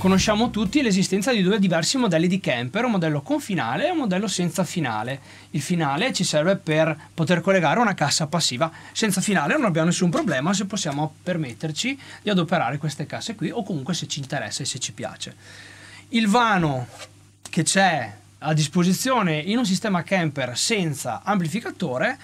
Conosciamo tutti l'esistenza di due diversi modelli di camper, un modello con finale e un modello senza finale. Il finale ci serve per poter collegare una cassa passiva. Senza finale non abbiamo nessun problema se possiamo permetterci di adoperare queste casse qui o comunque se ci interessa e se ci piace. Il vano che c'è a disposizione in un sistema camper senza amplificatore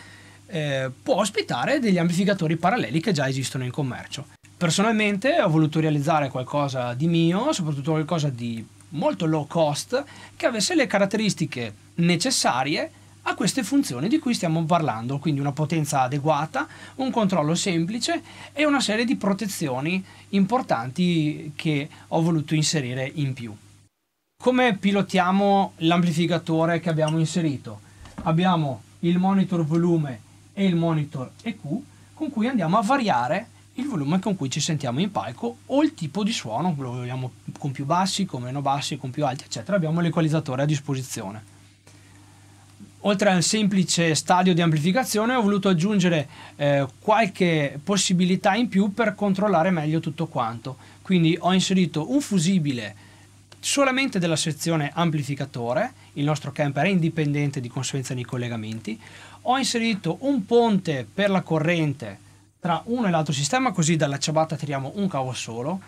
eh, può ospitare degli amplificatori paralleli che già esistono in commercio. Personalmente ho voluto realizzare qualcosa di mio, soprattutto qualcosa di molto low cost, che avesse le caratteristiche necessarie a queste funzioni di cui stiamo parlando, quindi una potenza adeguata, un controllo semplice e una serie di protezioni importanti che ho voluto inserire in più. Come pilotiamo l'amplificatore che abbiamo inserito? Abbiamo il monitor volume e il monitor EQ con cui andiamo a variare il volume con cui ci sentiamo in palco o il tipo di suono, lo vogliamo con più bassi, con meno bassi, con più alti, eccetera. Abbiamo l'equalizzatore a disposizione. Oltre al semplice stadio di amplificazione ho voluto aggiungere eh, qualche possibilità in più per controllare meglio tutto quanto. Quindi ho inserito un fusibile solamente della sezione amplificatore, il nostro camper è indipendente di conseguenza nei collegamenti, ho inserito un ponte per la corrente tra uno e l'altro sistema così dalla ciabatta tiriamo un cavo solo.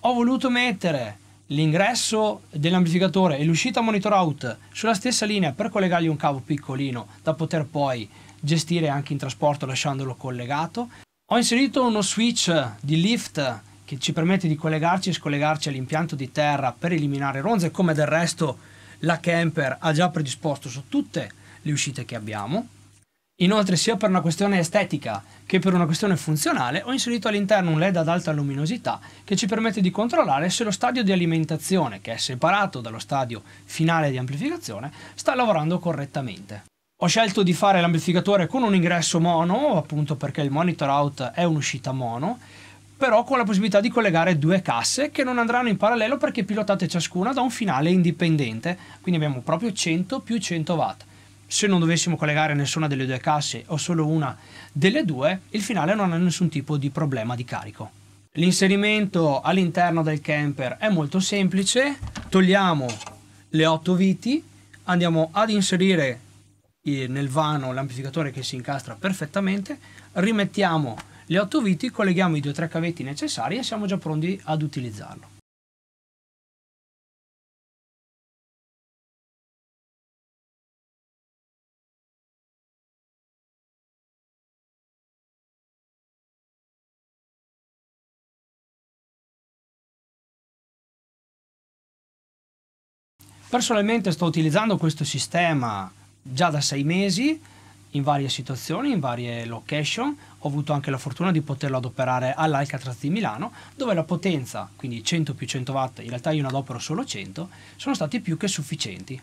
Ho voluto mettere l'ingresso dell'amplificatore e l'uscita monitor out sulla stessa linea per collegargli un cavo piccolino da poter poi gestire anche in trasporto lasciandolo collegato. Ho inserito uno switch di lift che ci permette di collegarci e scollegarci all'impianto di terra per eliminare ronze come del resto la camper ha già predisposto su tutte le uscite che abbiamo. Inoltre, sia per una questione estetica che per una questione funzionale, ho inserito all'interno un LED ad alta luminosità che ci permette di controllare se lo stadio di alimentazione, che è separato dallo stadio finale di amplificazione, sta lavorando correttamente. Ho scelto di fare l'amplificatore con un ingresso mono, appunto perché il monitor out è un'uscita mono, però con la possibilità di collegare due casse che non andranno in parallelo perché pilotate ciascuna da un finale indipendente, quindi abbiamo proprio 100 più 100 watt se non dovessimo collegare nessuna delle due casse o solo una delle due, il finale non ha nessun tipo di problema di carico. L'inserimento all'interno del camper è molto semplice, togliamo le 8 viti, andiamo ad inserire nel vano l'amplificatore che si incastra perfettamente, rimettiamo le 8 viti, colleghiamo i 2-3 cavetti necessari e siamo già pronti ad utilizzarlo. Personalmente sto utilizzando questo sistema già da sei mesi in varie situazioni, in varie location. Ho avuto anche la fortuna di poterlo adoperare all'Alcatraz di Milano, dove la potenza, quindi 100 più 100 watt, in realtà io ne adopero solo 100, sono stati più che sufficienti.